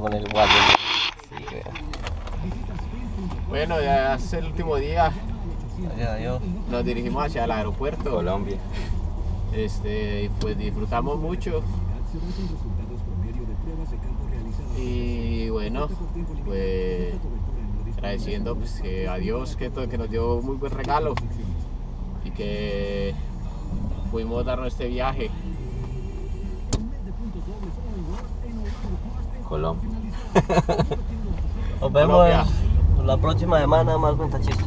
con el. Sí. Bueno, ya es el último día. Gracias a Dios. Nos dirigimos hacia el aeropuerto. Colombia. Este, y pues disfrutamos mucho. Y bueno, pues agradeciendo pues, que a Dios que, que nos dio un muy buen regalo y que pudimos darnos este viaje. Colombia. Nos vemos Colombia. la próxima semana más cuenta chistes.